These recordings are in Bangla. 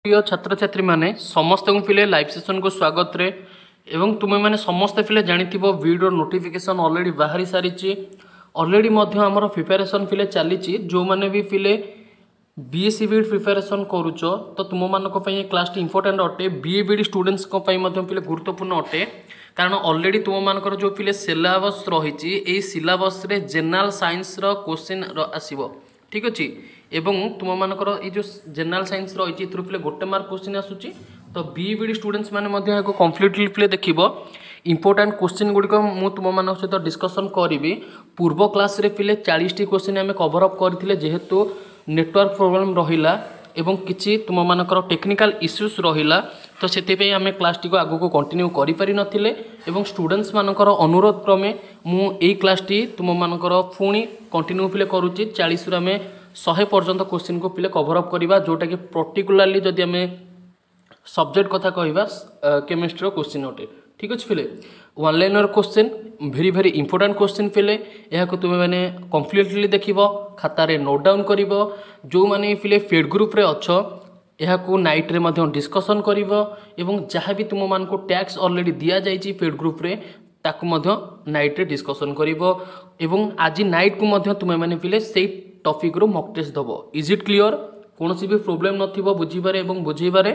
প্রিয় ଛାତ୍ରଛାତ୍ରୀମାନେ ସମସ୍ତଙ୍କୁ ପିଲେ ଲାଇଭ୍ ସେସନ୍କୁ ସ୍ୱାଗତରେ ଏବଂ ତୁମେମାନେ ସମସ୍ତେ ପିଲେ ଜାଣିଥିବ ଭିଡ଼ିଓ ନୋଟିଫିକେସନ୍ ଅଲରେଡ଼ି ବାହାରି ସାରିଛି ଅଲରେଡ଼ି ମଧ୍ୟ ଆମର ପ୍ରିପାରେସନ୍ ପିଲେ ଚାଲିଛି ଯେଉଁମାନେ ବି ପିଲେ ବିଏସ୍ସି ବିଡ୍ ପ୍ରିପାରେସନ୍ କରୁଛ ତ ତୁମମାନଙ୍କ ପାଇଁ ଏ କ୍ଲାସ୍ଟି ଇମ୍ପୋର୍ଟାଣ୍ଟ ଅଟେ ବିଏ ବିଡ୍ ଷ୍ଟୁଡେଣ୍ଟସ୍ଙ୍କ ପାଇଁ ମଧ୍ୟ ପିଲେ ଗୁରୁତ୍ୱପୂର୍ଣ୍ଣ ଅଟେ କାରଣ ଅଲରେଡ଼ି ତୁମମାନଙ୍କର ଯେଉଁ ପିଲେ ସିଲାବସ୍ ରହିଛି ଏଇ ସିଲାବସ୍ରେ ଜେନେରାଲ୍ ସାଇନ୍ସର କୋଶ୍ଚିନ୍ ଆସିବ ଠିକ୍ ଅଛି ଏବଂ ତୁମମାନଙ୍କର ଏଇ ଯେଉଁ ଜେନେରାଲ୍ ସାଇନ୍ସ ରହିଛି ଏଥିରୁ ପିଲେ ଗୋଟେ ମାର୍କ କୋଶ୍ଚିନ୍ ଆସୁଛି ତ ବିଏ ବିଡ୍ ଷ୍ଟୁଡେଣ୍ଟସ୍ ମାନେ ମଧ୍ୟ ଏହାକୁ କମ୍ପ୍ଲିଟଲି ପିଲେ ଦେଖିବ ଇମ୍ପୋର୍ଟାଣ୍ଟ କୋଶ୍ଚିନ୍ ଗୁଡ଼ିକ ମୁଁ ତୁମମାନଙ୍କ ସହିତ ଡିସ୍କସନ୍ କରିବି ପୂର୍ବ କ୍ଲାସ୍ରେ ପିଲେ ଚାଳିଶଟି କୋଶ୍ଚିନ୍ ଆମେ କଭର୍ ଅପ୍ କରିଥିଲେ ଯେହେତୁ ନେଟୱାର୍କ ପ୍ରୋବ୍ଲେମ୍ ରହିଲା ଏବଂ କିଛି ତୁମମାନଙ୍କର ଟେକ୍ନିକାଲ୍ ଇସ୍ୟୁସ୍ ରହିଲା ତ ସେଥିପାଇଁ ଆମେ କ୍ଲାସ୍ଟିକୁ ଆଗକୁ କଣ୍ଟିନ୍ୟୁ କରିପାରିନଥିଲେ ଏବଂ ଷ୍ଟୁଡେଣ୍ଟସ୍ମାନଙ୍କର ଅନୁରୋଧ କ୍ରମେ ମୁଁ ଏଇ କ୍ଲାସ୍ଟି ତୁମମାନଙ୍କର ପୁଣି କଣ୍ଟିନ୍ୟୁ ପିଲେ କରୁଛି ଚାଳିଶରୁ ଆମେ ଶହେ ପର୍ଯ୍ୟନ୍ତ କୋଶ୍ଚିନ୍କୁ ପିଲେ କଭର୍ ଅପ୍ କରିବା ଯେଉଁଟାକି ପର୍ଟିକୁଲାରଲି ଯଦି ଆମେ ସବଜେକ୍ଟ କଥା କହିବା କେମିଷ୍ଟ୍ରିର କୋଶ୍ଚିନ୍ ଅଟେ ଠିକ୍ ଅଛି ପିଲେ one liner question very very important question ପିଲେ ଏହାକୁ ତୁମେମାନେ କମ୍ପ୍ଲିଟଲି ଦେଖିବ ଖାତାରେ ନୋଟ୍ ଡାଉନ୍ କରିବ ଯେଉଁମାନେ ପିଲେ ଫିଡ୍ ଗ୍ରୁପ୍ରେ ଅଛ ଏହାକୁ ନାଇଟ୍ରେ ମଧ୍ୟ ଡିସ୍କସନ୍ କରିବ ଏବଂ ଯାହା ବି ତୁମମାନଙ୍କୁ ଟ୍ୟାକ୍ସ ଅଲରେଡ଼ି ଦିଆଯାଇଛି ଫିଡ୍ ଗ୍ରୁପ୍ରେ ତାକୁ ମଧ୍ୟ ନାଇଟ୍ରେ ଡିସ୍କସନ୍ କରିବ ଏବଂ ଆଜି ନାଇଟ୍କୁ ମଧ୍ୟ ତୁମେମାନେ ପିଲେ ସେଇ ଟପିକ୍ରୁ ମକ୍ ଟେଷ୍ଟ ଦେବ ଇଜ୍ ଇଟ୍ କ୍ଲିଅର୍ କୌଣସି ବି ପ୍ରୋବ୍ଲେମ୍ ନଥିବ ବୁଝିବାରେ ଏବଂ ବୁଝେଇବାରେ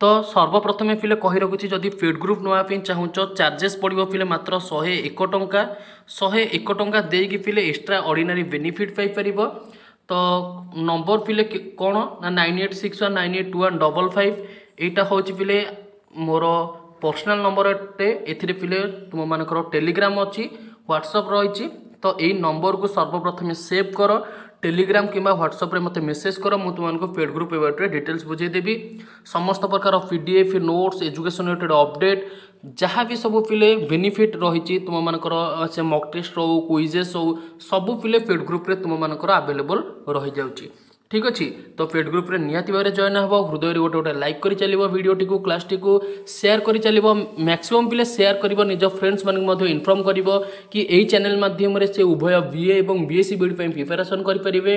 ତ ସର୍ବପ୍ରଥମେ ପିଲେ କହି ରଖୁଛି ଯଦି ଫିଡ୍ ଗ୍ରୁପ୍ ନେବା ପାଇଁ ଚାହୁଁଛ ଚାର୍ଜେସ୍ ପଡ଼ିବ ପିଲେ ମାତ୍ର ଶହେ ଏକ ଟଙ୍କା ଶହେ ଏକ ଟଙ୍କା ଦେଇକି ପିଲେ ଏକ୍ସଟ୍ରା ଅର୍ଡ଼ିନାରୀ ବେନିଫିଟ୍ ପାଇପାରିବ নম্বর পিলে কোণ না nine eight six one nine eight two one double five এইটা হচ্ছে পিলে মোর পর্সনাল নম্বর অটে এতে পিলে তোমার টেলিগ্রাম অছি হোয়াটসঅপ রয়েছে তো এই নম্বরকে সর্বপ্রথমে সেভ কর টেলিগ্রাম কিংবা হোয়াটসঅ্যাপে মতো মেসেজ কর মু তোমাকে পেড গ্রুপ এবারে ডিটেলস বুঝাই দেবি সমস্ত প্রকার PDF notes education related update ଯାହା ବି ସବୁ ପିଲେ ବେନିଫିଟ୍ ରହିଛି ତୁମମାନଙ୍କର ସେ ମକ୍ ଟେଷ୍ଟ ହେଉ କୁଇଜେସ୍ ହେଉ ସବୁ ପିଲେ ପେଡ୍ ଗ୍ରୁପ୍ରେ ତୁମମାନଙ୍କର ଆଭେଲେବଲ୍ ରହିଯାଉଛି ঠিক ଅଛି ତ ପେଡ୍ ଗ୍ରୁପ୍ରେ ନିହାତି ଭାବରେ ଜଏନ୍ ହେବ ହୃଦୟରୁ ଗୋଟେ ଗୋଟେ ଲାଇକ୍ କରି ଚାଲିବ ଭିଡ଼ିଓଟିକୁ କ୍ଲାସ୍ଟିକୁ ସେୟାର କରି ଚାଲିବ ମ୍ୟାକ୍ସିମମ୍ ପିଲେ ସେୟାର କରିବ ନିଜ ଫ୍ରେଣ୍ଡସ୍ମାନଙ୍କୁ ମଧ୍ୟ ଇନଫର୍ମ କରିବ କି ଏହି ଚ୍ୟାନେଲ୍ ମାଧ୍ୟମରେ ସେ ଉଭୟ ବିଏ ଏବଂ ବିଏସ୍ସି ବିଡ୍ ପାଇଁ ପ୍ରିପାରେସନ୍ କରିପାରିବେ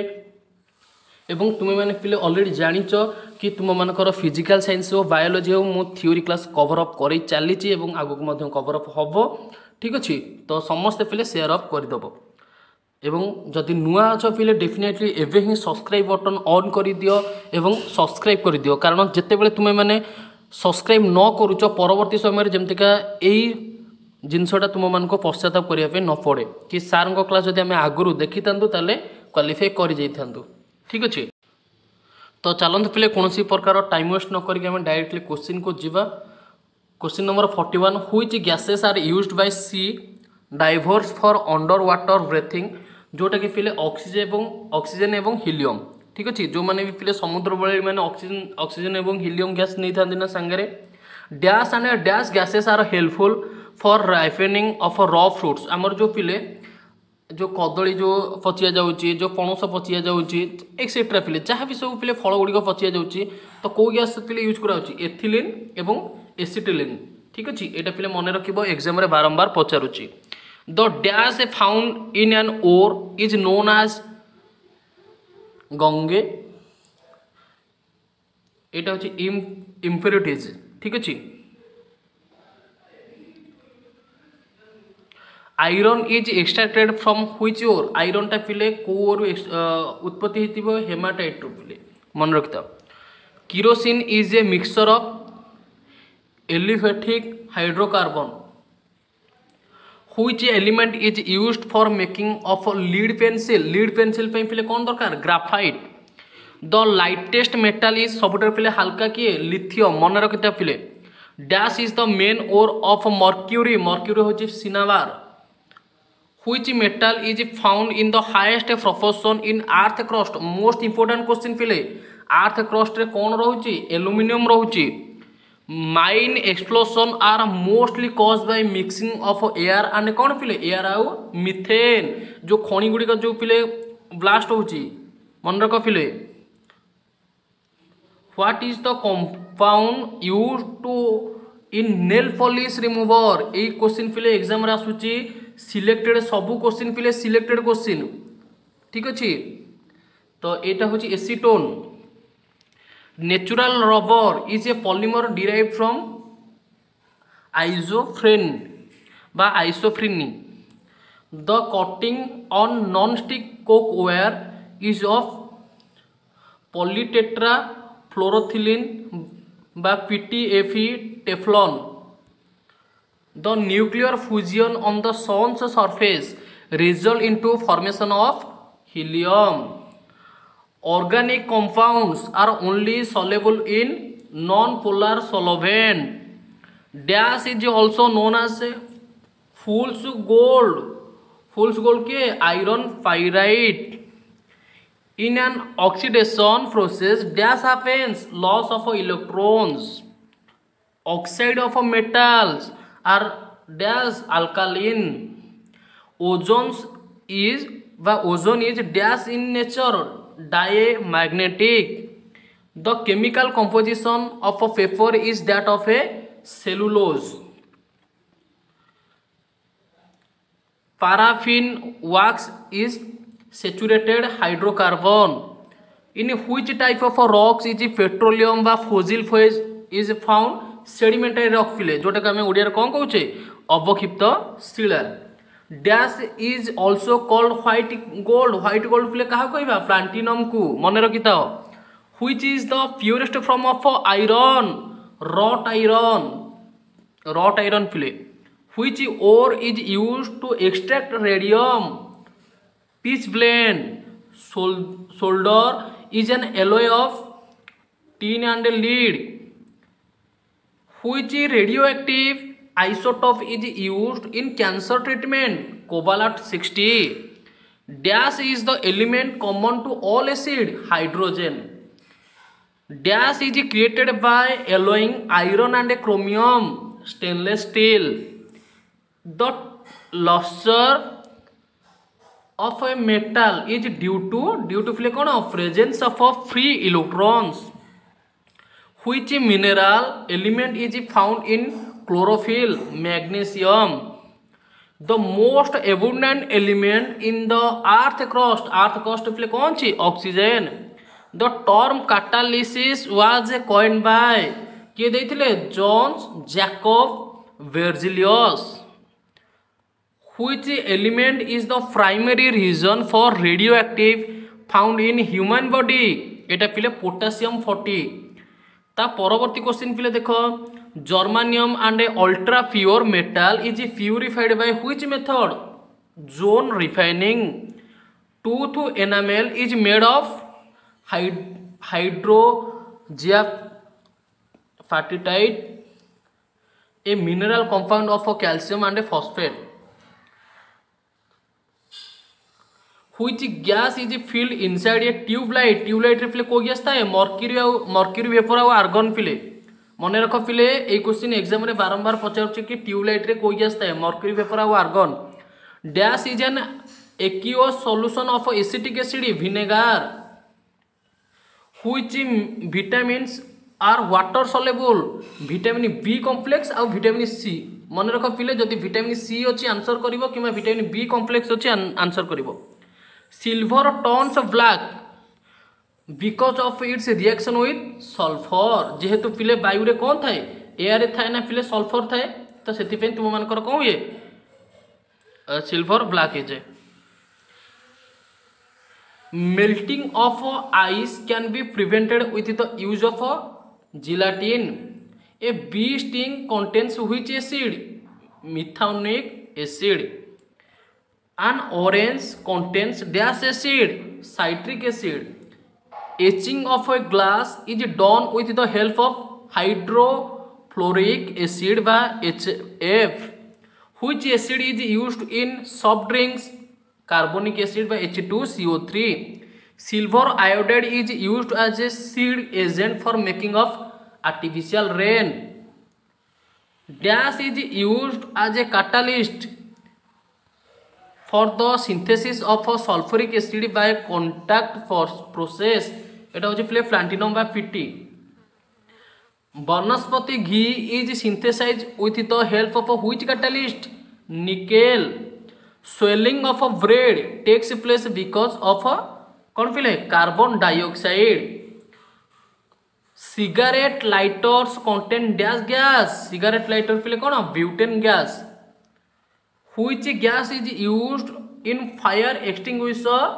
ଏବଂ ତୁମେମାନେ ପିଲେ ଅଲରେଡ଼ି ଜାଣିଛ କି ତୁମମାନଙ୍କର ଫିଜିକାଲ୍ ସାଇନ୍ସ ହେଉ ବାୟୋଲୋଜି ହେଉ ମୁଁ ଥିଓରି କ୍ଲାସ୍ କଭର୍ ଅପ୍ କରାଇ ଚାଲିଛି ଏବଂ ଆଗକୁ ମଧ୍ୟ କଭର୍ ଅପ୍ ହେବ ଠିକ୍ ଅଛି ତ ସମସ୍ତେ ପିଲେ ସେୟାର୍ ଅପ୍ କରିଦେବ ଏବଂ ଯଦି ନୂଆ ଅଛ ପିଲେ ଡେଫିନେଟଲି ଏବେ ହିଁ ସବସ୍କ୍ରାଇବ୍ ବଟନ୍ ଅନ୍ କରିଦିଅ ଏବଂ ସବସ୍କ୍ରାଇବ୍ କରିଦିଅ କାରଣ ଯେତେବେଳେ ତୁମେମାନେ ସବସ୍କ୍ରାଇବ୍ ନ କରୁଛ ପରବର୍ତ୍ତୀ ସମୟରେ ଯେମିତିକା ଏଇ ଜିନିଷଟା ତୁମମାନଙ୍କୁ ପଶ୍ଚାତାପ କରିବା ପାଇଁ ନ ପଡ଼େ କି ସାର୍ଙ୍କ କ୍ଲାସ୍ ଯଦି ଆମେ ଆଗରୁ ଦେଖିଥାନ୍ତୁ ତାହେଲେ କ୍ୱାଲିଫାଏ କରିଯାଇଥାନ୍ତୁ ଠିକ୍ ଅଛି ତ ଚାଲନ୍ତୁ ପିଲେ କୌଣସି ପ୍ରକାର ଟାଇମ୍ ୱେଷ୍ଟ ନ କରିକି ଆମେ ଡାଇରେକ୍ଟଲି କୋଶ୍ଚିନ୍କୁ ଯିବା question number forty one which gases are used by sea divers for under water breathing ଯେଉଁଟାକି ପିଲେ ଅକ୍ସିଜେନ୍ ଏବଂ ଅକ୍ସିଜେନ୍ ଏବଂ ହିଲିୟମ୍ ଠିକ୍ ଅଛି ଯେଉଁମାନେ ବି ପିଲେ ସମୁଦ୍ର ଭଳି ମାନେ ଅକ୍ସିଜେନ୍ ଅକ୍ସିଜେନ୍ ଏବଂ ହିଲିୟମ୍ ଗ୍ୟାସ୍ ନେଇଥାନ୍ତି ନା ସାଙ୍ଗରେ dash and dash gases are helpful for ripening of the fruits ଆମର ଯେଉଁ ପିଲେ ଯେଉଁ କଦଳୀ ଯେଉଁ ପଚିଆ ଯାଉଛି ଯେଉଁ ପଣସ ପଚିଆ ଯାଉଛି ଏକ୍ସେଟ୍ରା ପିଲେ ଯାହା ବି ସବୁ ପିଲେ ଫଳ ଗୁଡ଼ିକ ପଚିଆ ଯାଉଛି ତ କେଉଁ ଗ୍ୟାସ୍ ପିଲେ ୟୁଜ୍ କରାଯାଉଛି ଏଥିଲିନ୍ ଏବଂ ଏସିଟିଲିନ୍ ଠିକ୍ ଅଛି ଏଇଟା ପିଲେ ମନେ ରଖିବ ଏକ୍ଜାମ୍ରେ ବାରମ୍ବାର ପଚାରୁଛି The dash found in an ore is known as গঙ্গে এটা হচ্ছে ইম্পিউরিটিজ ঠিক আছে iron is extracted from which ore আইরনটা পিলে কেউ ওর উৎপত্তি হয়েছিল হেমাটাইট্রু পিলে মনে রাখতে kerosene is a mixture of aliphatic hydrocarbon which element is used for making of lead pencil lead pencil ପାଇଁ ପିଲେ କ'ଣ ଦରକାର graphite the lightest metal is ସବୁଠାରୁ ପିଲେ ହାଲକା କିଏ ଲିଥିୟମ୍ ମନେ ରଖିଥିବା ପିଲେ dash is the main ore of mercury mercury which metal is found in the highest proportion in earth crust most important question pile earth crust re kon rahuchi aluminum rahuchi mine explosion are mostly caused by mixing of air and kon pile air au methane jo khani gudi ka jo pile blast hochi मन रख पिले what is the compound use to in nail polish remover এই কোশ্চেন পিলে এক্সাম রে আসুচি সিলেক্টেড সবু কোশ্চিন পিলে সিলেক্টেড কোশ্চিন ঠিক আছে তো এটা হচ্ছে acetone natural rubber is a polymer derived from isophrene বা isophrene the coating on non-stick cookware is of polytetra fluoroethylene বা PTFE Teflon the nuclear fusion on the sun's surface result into formation of helium organic compounds are only soluble in non-polar solvent dash is also known as fool's gold fool's gold के iron pyrite in an oxidation process dash happens loss of electrons oxide of metals are dash alkaline ozone is বা ozone is dash in nature diamagnetic the chemical composition of a paper is that of a cellulose paraffin wax is saturated hydrocarbon in which type of rocks is petroleum বা fossil fuels is found sedimentary rock ଥିଲେ ଯେଉଁଟାକୁ ଆମେ ଓଡ଼ିଆରେ କ'ଣ କହୁଛେ ଅବକ୍ଷିପ୍ତ ଶିଳା dash is also called white gold white gold বলে কাহা কহবা প্লাটিনমকু মনে রখিথাও which is the purest form of iron wrought iron wrought iron fillet which ore is use to extract radium pitch blende solder is an alloy of tin and lead which radioactive isotope is used in cancer treatment cobalt 60 dash is the element common to all acid hydrogen. Dash is created by alloying iron and chromium stainless steel. The luster of a metal is due to due to कौन presence of a free electrons which mineral element is found in chlorophyll magnesium the most abundant element in the earth crust earth crust એટલે કોણ છે oxygen the term catalysis was coined by କିଏ ଦେଇଥିଲେ Jons Jacob Berzelius which element is the primary reason for radioactive found in human body এটা ପିଲେ potassium 40 তা পরবর্তী কোশ্চিন পিলে দেখো germanium and ultra pure metal is purified by which method zone refining tooth enamel is made of hydroxyapatite a mineral compound of calcium and phosphate which gas is filled inside a tube light tube light रे फिले को गैस था? मर्क्यूरी आउ मर्क्यूरी वेपर आउ आर्गन फिले মনে রাখ ফিলে এই কোশ্চিন এক্সামে বারম্বার পচারুছে কি টিউবলাইট্রে কই গ্যাস থাকে মর্কুরি ভেপর আউ argon dash is an aqueous solution of acetic acid vinegar which vitamins are water soluble vitamin B complex আউ ভিটামিন সি মনে রাখ পিলে যদি ভিটামিন সি অছি আনসর করিব কিংবা ভিটামিন বি কমপ্লেক্স অছি answer silver turns black because of its reaction with sulphur যেহেতু পিলে বায়ুরে কম থাকে এয়ারে থাকে না পিলে সলফর থাকে, তো সেপাই তোমার কম ইয়ে সিলভর ব্ল্যাক হয়ে melting of ice can be prevented with the use of gelatin a bee sting contents which acid methanoic acid an orange contains dash acid citric acid etching of a glass is done with the help of hydrofluoric acid by hf which acid is used in soft drinks carbonic acid by H2CO3. Silver iodide is used as a seed agent for making of artificial rain. Dash is used as a catalyst for the synthesis of a sulfuric acid by contact process এটা হচ্ছে প্লে প্লাটিনম বা PT Vanaspati ghee is synthesize with the help of which catalyst nickel swelling of a bread takes place because of କ'ଣ ପିଲେ carbon dioxide cigarette lighters contain dash gas cigarette lighter ପିଲେ କ'ଣ butane gas which gas is use in fire extinguisher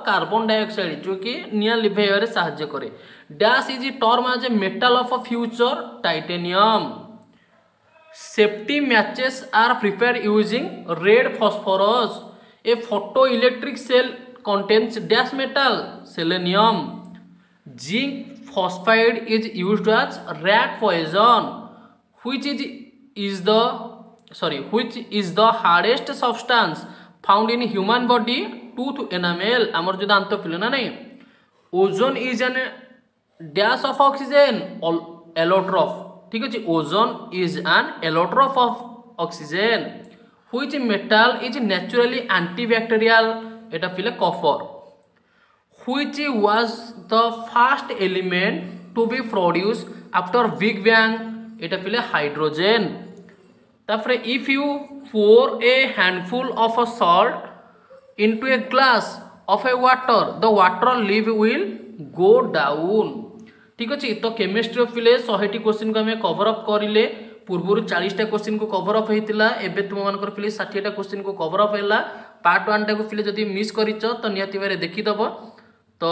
carbon dioxide जो कि निआ लिभेबार साहाଯ୍य करे dash is term as a metal of a future titanium safety matches are prepare using red phosphorus a photo electric cell contains dash metal selenium zinc phosphide is use as rat poison हुई is is the sorry, which is the hardest substance found in human body? Tooth enamel আমার যদি দাঁত পেল না নাই ozone is an dash of oxygen allotrope ঠিক আছে ozone is an allotrope of oxygen which metal is naturally antibacterial এটা পিলে copper which was the first element to be produce after big bang এটা পিলে হাইড্রোজেন তারপরে if you pour a handful of a salt into a glass of a water the water level will go down ঠিক আছে তো কেমিস্ট্রি ফিলে শহেটি কোশ্চিন আমি কভর অপ করলে ପୂର୍ବରୁ ଚାଳିଶଟା କୋଶ୍ଚିନ୍କୁ କଭର୍ ଅପ୍ ହେଇଥିଲା ଏବେ ତୁମମାନଙ୍କର ପିଲେ ଷାଠିଏଟା କୋଶ୍ଚିନ୍କୁ କଭର୍ ଅପ୍ ହେଲା ପାର୍ଟ ୱାନ୍ଟାକୁ ପିଲେ ଯଦି ମିସ୍ କରିଛ ତ ନିହାତି ଭାବରେ ଦେଖିଦେବ ତ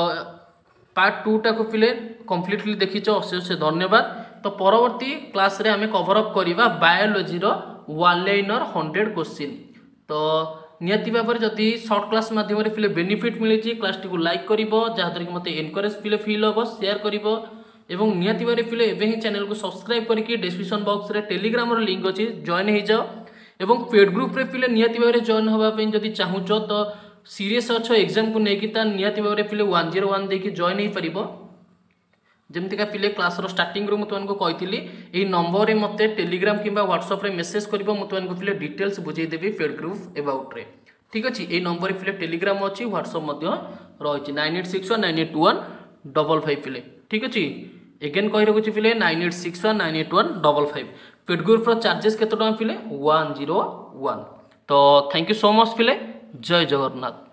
ପାର୍ଟ ଟୁଟାକୁ ପିଲେ କମ୍ପ୍ଲିଟଲି ଦେଖିଛ ଅଶେଷ ଅଶେଷ ଧନ୍ୟବାଦ তো পরবর্তী ক্লাসে আমি কভর অପ୍ କରିବା বায়োলোজির ওয়ান লাইনর হন্ড্রেড কোশ্চিন তো নিহতি ভাবে যদি সর্ট ক্লাস মাধ্যমে ফিলে বেনিফিট মিলিছি ক্লাসটি লাইক করব যাদ্বারা কি মতো এনকরেজ ফিলে ফিল হব সেয়ার করব এবং নিহতি ভাবে ফিলে এবে হি চ্যানেলকে সবসক্রাইব করি ডেসক্রিপশন বক্সরে টেলিগ্রামর লিঙ্ক অছি জয়েন হয়ে যাও এবং পেড গ্রুপরে ফিলে নিহতি ভাবে জয়েন হওয়া যদি চাহুছ তো সিরিয়াস অছ এক্সামকে নিয়ে তা নিহতি ভাবে ফিলে ওয়ান জিরো ওয়ান দিয়ে জয়েন হয়ে পারিব ଯେମିତିକା ପିଲେ କ୍ଲାସ୍ର ଷ୍ଟାର୍ଟିଂରୁ ମୁଁ ତୁମମାନଙ୍କୁ କହିଥିଲି ଏହି ନମ୍ବରରେ ମୋତେ ଟେଲିଗ୍ରାମ କିମ୍ବା ହ୍ୱାଟ୍ସଆପ୍ରେ ମେସେଜ୍ କରିବ ମୁଁ ତୁମମାନଙ୍କୁ ପିଲେ ଡିଟେଲ୍ସ ବୁଝେଇଦେବି ଫେଡ୍ ଗ୍ରୁପ୍ ଏବାଉଟ୍ରେ ଠିକ୍ ଅଛି ଏହି ନମ୍ବରରେ ପିଲେ ଟେଲିଗ୍ରାମ ଅଛି ହ୍ୱାଟ୍ସଆପ୍ ମଧ୍ୟ ରହିଛି nine eight six one nine eight one double five ପିଲେ ଠିକ୍ ଅଛି ଏଗେନ୍ କହି ରଖୁଛି ପିଲେ nine eight six one nine eight one double five paid ଗ୍ରୁପ୍ର ଚାର୍ଜେସ୍ କେତେ ଟଙ୍କା ପିଲେ ୱାନ୍ ଜିରୋ ୱାନ୍ ତ ଥ୍ୟାଙ୍କ ୟୁ ସୋ ମଚ୍ ପିଲେ ଜୟ ଜଗନ୍ନାଥ